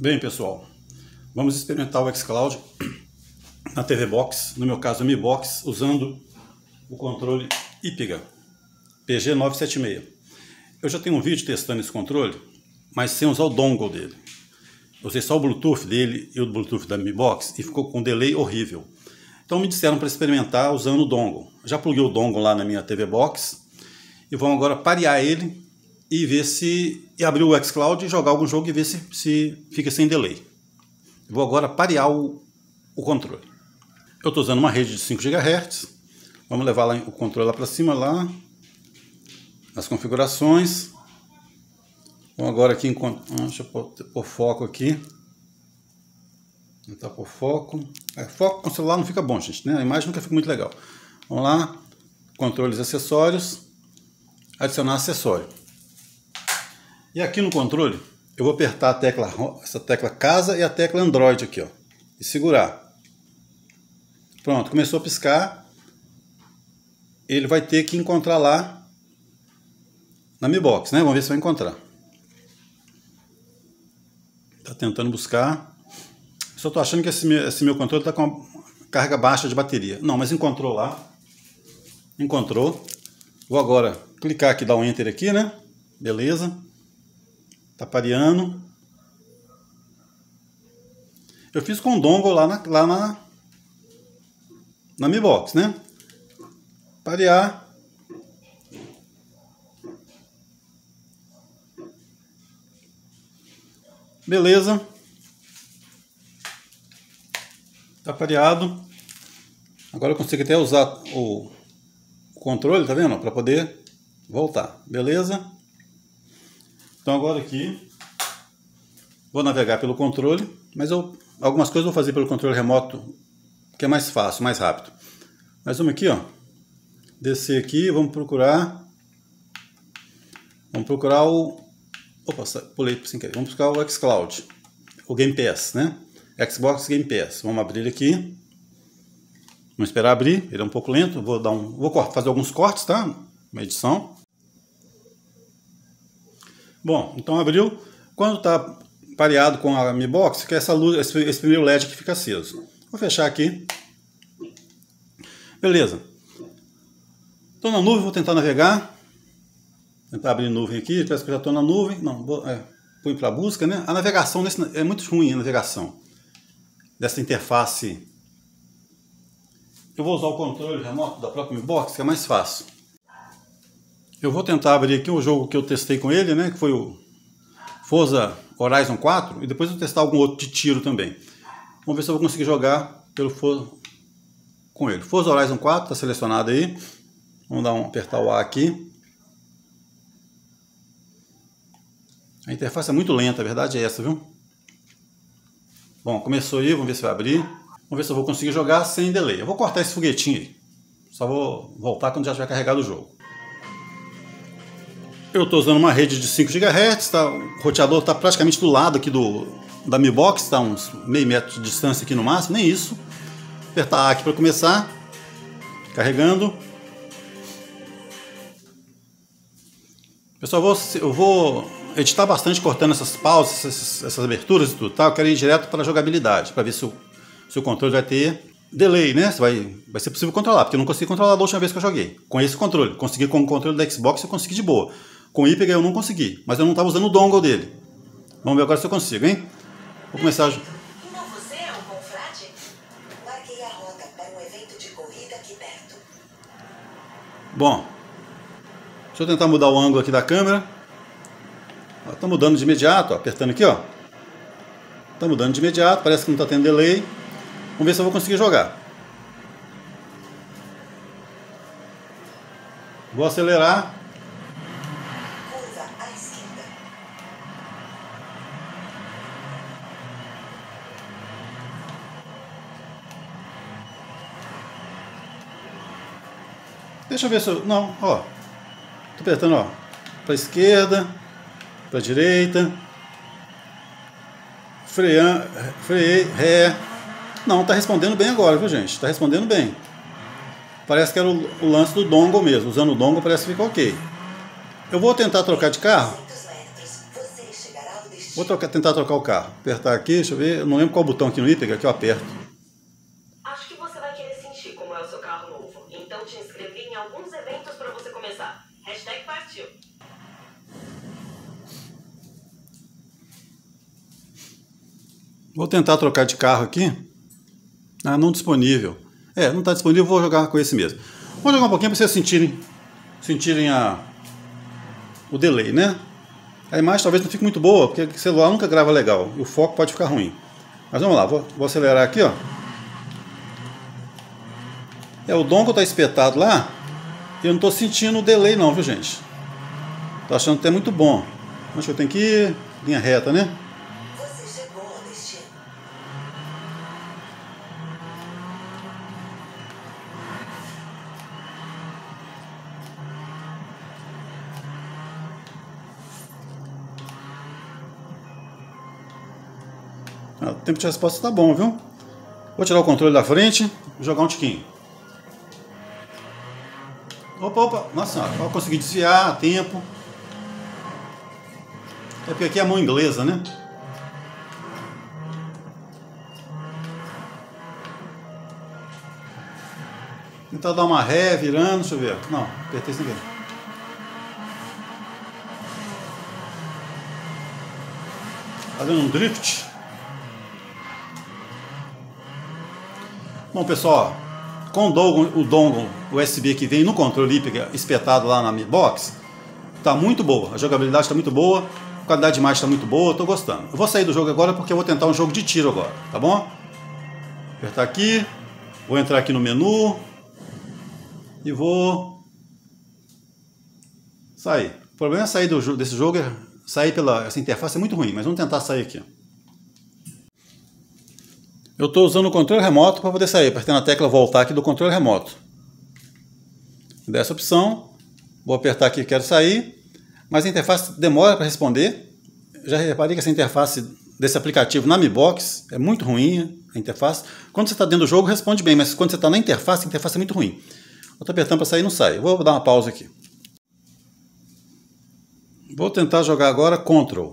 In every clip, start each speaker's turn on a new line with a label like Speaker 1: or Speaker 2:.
Speaker 1: Bem, pessoal, vamos experimentar o xCloud na TV Box, no meu caso, Mi Box, usando o controle IPGA PG976. Eu já tenho um vídeo testando esse controle, mas sem usar o dongle dele. Eu usei só o Bluetooth dele e o Bluetooth da Mi Box e ficou com um delay horrível. Então me disseram para experimentar usando o dongle. Já pluguei o dongle lá na minha TV Box e vamos agora parear ele e ver se e abrir o xCloud e jogar algum jogo e ver se, se fica sem delay. Vou agora parear o, o controle. Eu estou usando uma rede de 5 GHz. Vamos levar lá, o controle lá para cima lá nas configurações. Vamos agora aqui ah, deixa eu pôr, pôr foco aqui. Tentar por foco. É, foco com celular não fica bom, gente, né? A imagem nunca fica muito legal. Vamos lá. Controles acessórios. Adicionar acessório. E aqui no controle, eu vou apertar a tecla, essa tecla casa e a tecla Android aqui, ó. E segurar. Pronto, começou a piscar. Ele vai ter que encontrar lá na Mi Box, né? Vamos ver se vai encontrar. Tá tentando buscar. Só tô achando que esse meu, esse meu controle tá com carga baixa de bateria. Não, mas encontrou lá. Encontrou. Vou agora clicar aqui, dar um Enter aqui, né? Beleza. Pareando. Eu fiz com dongle lá na, lá na, na Mi Box, né? Parear. Beleza. Tá pareado. Agora eu consigo até usar o controle, tá vendo? Para poder voltar. Beleza? Então agora aqui vou navegar pelo controle, mas eu algumas coisas eu vou fazer pelo controle remoto, que é mais fácil, mais rápido. Mas vamos aqui, ó, descer aqui, vamos procurar, vamos procurar o, opa, pulei sem querer, vamos procurar o xCloud, o Game Pass, né? Xbox Game Pass. Vamos abrir aqui. Vamos esperar abrir, ele é um pouco lento, vou dar um, vou fazer alguns cortes, tá? Uma edição. Bom, então abriu. Quando está pareado com a Mi Box, fica essa luz, esse, esse primeiro LED que fica aceso. Vou fechar aqui. Beleza. Estou na nuvem, vou tentar navegar. Tentar abrir nuvem aqui, parece que já estou na nuvem. Não, é, põe para busca, né? A navegação nesse, é muito ruim a navegação dessa interface. Eu vou usar o controle remoto da própria Mi Box, que é mais fácil. Eu vou tentar abrir aqui um jogo que eu testei com ele, né? Que foi o Forza Horizon 4. E depois eu testar algum outro de tiro também. Vamos ver se eu vou conseguir jogar pelo Forza com ele. Forza Horizon 4 está selecionado aí. Vamos dar um, apertar o A aqui. A interface é muito lenta, a verdade é essa, viu? Bom, começou aí, vamos ver se vai abrir. Vamos ver se eu vou conseguir jogar sem delay. Eu vou cortar esse foguetinho aí. Só vou voltar quando já tiver carregado o jogo. Eu estou usando uma rede de 5 GHz, tá, o roteador está praticamente do lado aqui do, da Mi Box, está uns meio metro de distância aqui no máximo, nem isso. Apertar A aqui para começar. Carregando. Pessoal, eu vou, eu vou editar bastante cortando essas pausas, essas, essas, aberturas e tudo, tá? Eu quero ir direto para a jogabilidade, para ver se o, se o controle vai ter delay, né? Vai, vai ser possível controlar, porque eu não consegui controlar da última vez que eu joguei. Com esse controle. Consegui com o controle da Xbox, eu consegui de boa. Com o IPEG eu não consegui, mas eu não estava usando o dongle dele. Vamos ver agora se eu consigo, hein? Vou começar a...
Speaker 2: Você é um confrade? Marquei a rota para um evento de corrida aqui perto.
Speaker 1: Bom, deixa eu tentar mudar o ângulo aqui da câmera. Está mudando de imediato, ó, apertando aqui, ó. Está mudando de imediato, parece que não está tendo delay. Vamos ver se eu vou conseguir jogar. Vou acelerar. Deixa eu ver se eu... Não, ó. Tô apertando, ó. Pra esquerda, pra direita. Freando, freiei, ré. Não, tá respondendo bem agora, viu, gente? Tá respondendo bem. Parece que era o, o lance do dongle mesmo. Usando o dongle parece que ficou ok. Eu vou tentar trocar de carro.
Speaker 2: 200 metros. Você chegará ao destino.
Speaker 1: Vou trocar, tentar trocar o carro. Apertar aqui, deixa eu ver. Eu não lembro qual botão aqui no IPEG, aqui eu aperto.
Speaker 3: Acho que você vai querer sentir como é o seu carro novo. Então te inscrevi em alguns eventos para você começar. Hashtag partiu.
Speaker 1: Vou tentar trocar de carro aqui. Ah, não disponível. É, não está disponível, vou jogar com esse mesmo. Vou jogar um pouquinho para vocês sentirem, sentirem a, o delay, né? A imagem talvez não fique muito boa, porque o celular nunca grava legal. E o foco pode ficar ruim. Mas vamos lá, vou, vou acelerar aqui, ó. É, o dongle está espetado lá. E eu não estou sentindo o delay não, viu gente? Tô achando até muito bom. Acho que eu tenho que ir linha reta, né? Ah, O tempo de resposta tá bom, viu? Vou tirar o controle da frente e jogar um tiquinho. Opa, opa, nossa consegui desviar a tempo. É porque aqui é a mão inglesa, né? Tentar dar uma ré virando, deixa eu ver. Não, apertei sem querer. Fazendo um drift. Bom, pessoal, com o dongle, o dongle USB que vem no controle IPEG espetado lá na Mi Box, tá muito boa. A jogabilidade está muito boa, a qualidade de imagem está muito boa, estou gostando. Eu vou sair do jogo agora porque eu vou tentar um jogo de tiro agora, tá bom? Apertar aqui, vou entrar aqui no menu e vou sair. O problema é sair do, desse jogo, é sair pela essa interface é muito ruim, mas vamos tentar sair aqui. Eu estou usando o controle remoto para poder sair, apertando a tecla voltar aqui do controle remoto. Dessa opção, vou apertar aqui quero sair, mas a interface demora para responder. Já reparei que essa interface desse aplicativo na Mi Box é muito ruim, a interface. Quando você está dentro do jogo responde bem, mas quando você está na interface, a interface é muito ruim. Eu estou apertando para sair não sai. Vou dar uma pausa aqui. Vou tentar jogar agora Ctrl.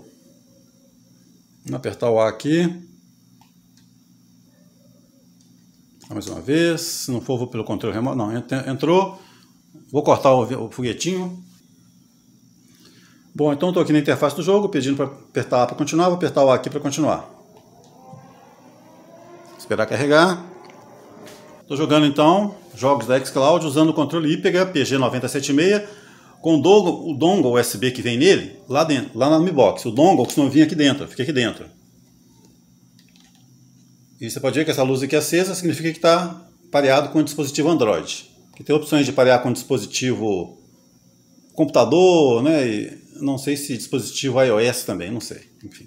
Speaker 1: Vou apertar o A aqui. Mais uma vez, se não for, vou pelo controle remoto. Não, ent- entrou. Vou cortar o, foguetinho. Bom, então estou aqui na interface do jogo, pedindo para apertar A para continuar. Vou apertar o A aqui para continuar. Esperar carregar. Estou jogando então jogos da xCloud usando o controle IPEGA PG9076 com o dongle, o USB que vem nele lá dentro, lá na Mi Box. O dongle costuma vir aqui dentro, fica aqui dentro. E você pode ver que essa luz aqui acesa significa que está pareado com o dispositivo Android. Que tem opções de parear com dispositivo computador, né? E não sei se dispositivo iOS também, não sei. Enfim.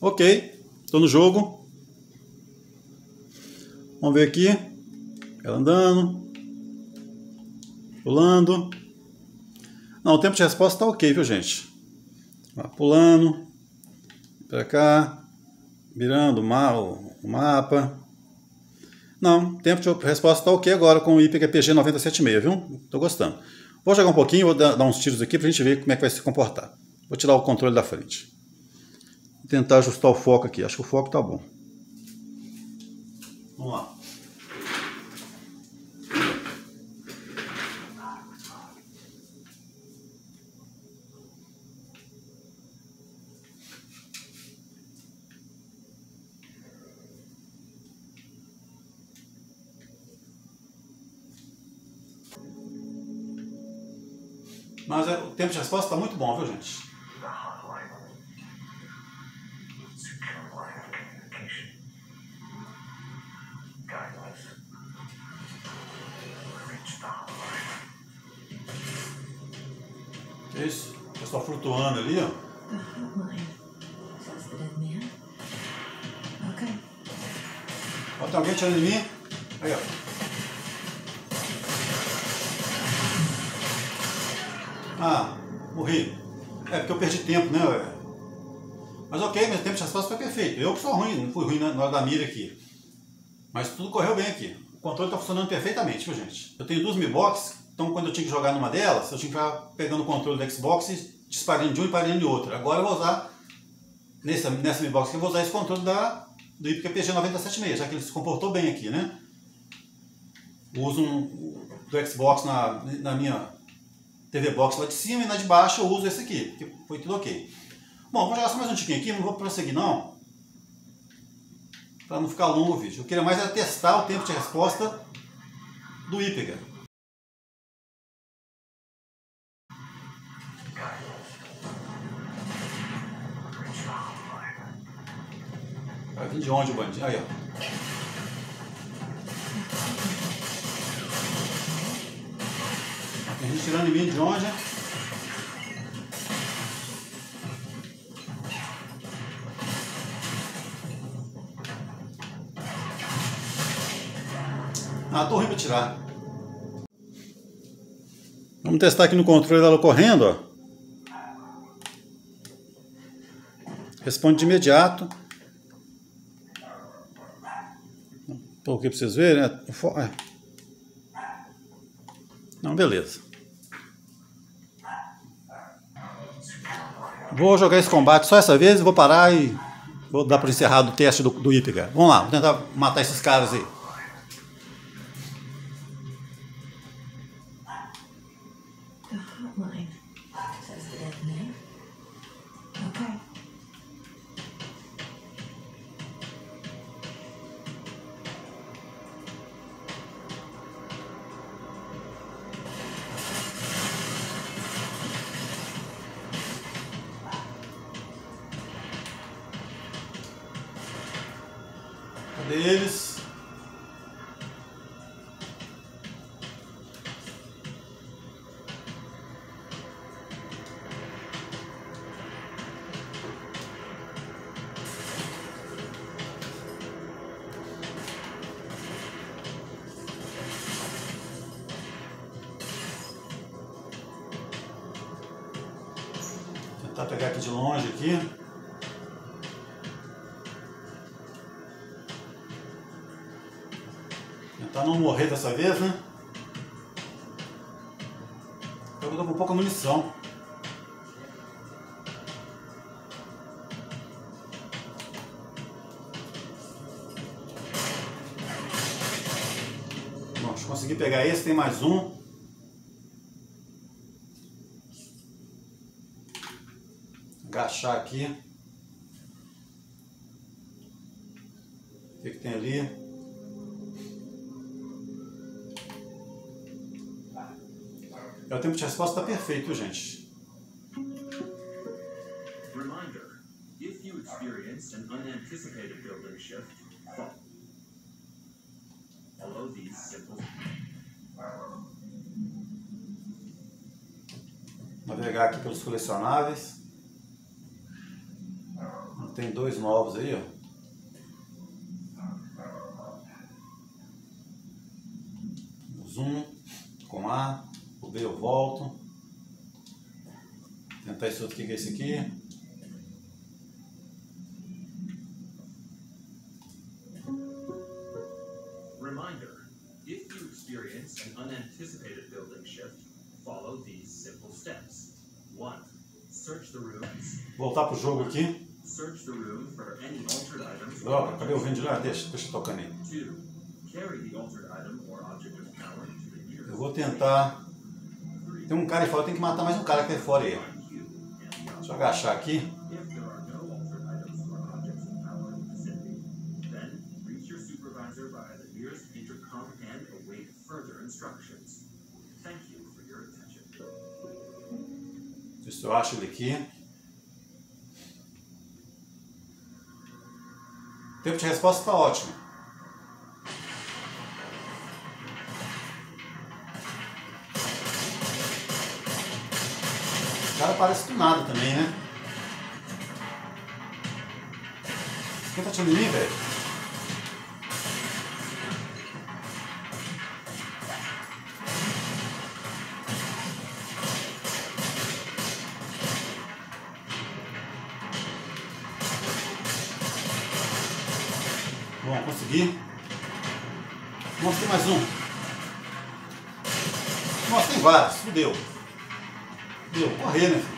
Speaker 1: Ok, estou no jogo. Vamos ver aqui. Ela andando. Pulando. Não, o tempo de resposta está ok, viu, gente? Pulando. Para cá virando o ma- o mapa. Não, tempo de resposta está ok agora com o IPEG PG 976, viu? Estou gostando. Vou jogar um pouquinho, vou dar, uns tiros aqui para a gente ver como é que vai se comportar. Vou tirar o controle da frente. Tentar ajustar o foco aqui. Acho que o foco está bom. Vamos lá. Mas é, o tempo de resposta está muito bom, viu, gente? É isso. O pessoal flutuando ali, ó. Ó, tem alguém atirando em mim. Aí, ó. Ah. É porque eu perdi tempo, né? Mas ok, meu tempo de resposta foi perfeito. Eu que sou ruim, não fui ruim na hora da mira aqui. Mas tudo correu bem aqui. O controle está funcionando perfeitamente, viu gente? Eu tenho duas Mi Box, então quando eu tinha que jogar numa delas, eu tinha que ficar pegando o controle do Xbox e disparando de um e parando de outro. Agora eu vou usar, nessa, nessa Mi Box eu vou usar esse controle da, do IPCA PG976, já que ele se comportou bem aqui, né? Uso um do Xbox na, na minha TV Box lá de cima e na de baixo eu uso esse aqui, que foi tudo ok. Bom, vou jogar só mais um tiquinho aqui, não vou prosseguir não, para não ficar longo o vídeo. Eu queria mais era testar o tempo de resposta do IPEGA. Vai vir de onde o bandinho? Aí, ó. Tirando em mim de onde? Ah, tô ruim pra tirar. Vamos testar aqui no controle dela correndo, ó. Responde de imediato. Aqui pra vocês verem, né? É. Não, beleza. Vou jogar esse combate só essa vez e vou parar e vou dar para encerrar o teste do, do. Vamos lá, vou tentar matar esses caras aí. Tentar pegar aqui de longe aqui. Tentar não morrer dessa vez, né? Eu tô com pouca munição. Bom, conseguir pegar esse, tem mais um. Agachar aqui. O que, que tem ali? É, o tempo de resposta está perfeito, gente?
Speaker 4: Reminder, if you experience an unanticipated building shift, fo- follow these simple
Speaker 1: Navegar aqui pelos colecionáveis. Tem dois novos aí, ó. Zoom com A. O B eu volto. Tentar esse outro aqui, que é esse aqui.
Speaker 4: Reminder, if you experience an unanticipated building shift, follow these simple steps. 1. Search the rooms.
Speaker 1: Voltar pro jogo aqui.
Speaker 4: Search the room for any altered items.
Speaker 1: Droga, cadê o lá? Deixa, deixa tocando aí.
Speaker 4: 2. Carry the altered item or object of power to the nearest
Speaker 1: Eu vou tentar. Tem um cara aí fora, eu tenho que matar mais um cara que aí fora aí. Deixa eu agachar aqui.
Speaker 4: If there are no altered
Speaker 1: tempo de resposta está ótimo. O cara parece do nada também, né? Quem tá tirando em mim, velho? azul. Nossa, tem vários. Fudeu. Deu, correr, né? Filho?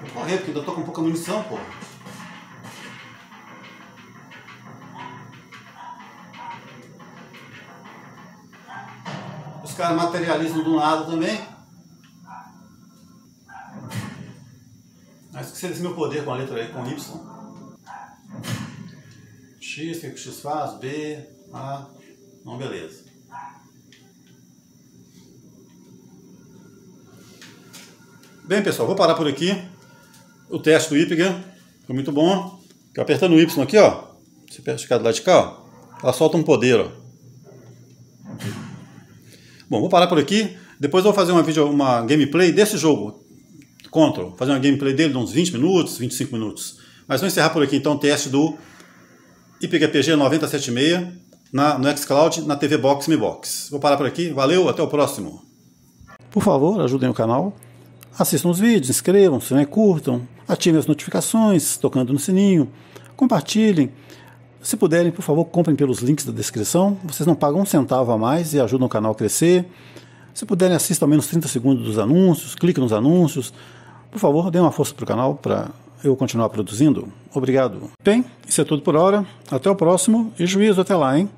Speaker 1: Vou correr, porque ainda tô com pouca munição, pô. Os caras materializam do nada também. Mas esqueci desse meu poder com a letra E, com Y. X, o que o X faz? B, A. Não, beleza. Bem, pessoal, vou parar por aqui. O teste do IPGA foi muito bom. Fica apertando o Y aqui, ó. Você aperta do lado de cá, ó. Ela solta um poder, ó. Bom, vou parar por aqui. Depois eu vou fazer uma, vídeo, uma gameplay desse jogo. Control. Fazer uma gameplay dele de uns 20 minutos, 25 minutos. Mas vou encerrar por aqui então o teste do IPGPG 9076 na, no xCloud, na TV Box Mi Box. Vou parar por aqui. Valeu, até o próximo. Por favor, ajudem o canal. Assistam os vídeos, inscrevam-se, né, curtam, ativem as notificações, tocando no sininho, compartilhem. Se puderem, por favor, comprem pelos links da descrição. Vocês não pagam um centavo a mais e ajudam o canal a crescer. Se puderem, assistam ao menos 30 segundos dos anúncios, cliquem nos anúncios. Por favor, dêem uma força para o canal para eu continuar produzindo. Obrigado. Bem, isso é tudo por hora. Até o próximo e juízo até lá, hein?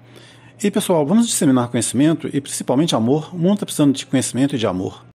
Speaker 1: E pessoal, vamos disseminar conhecimento e principalmente amor. O mundo está precisando de conhecimento e de amor.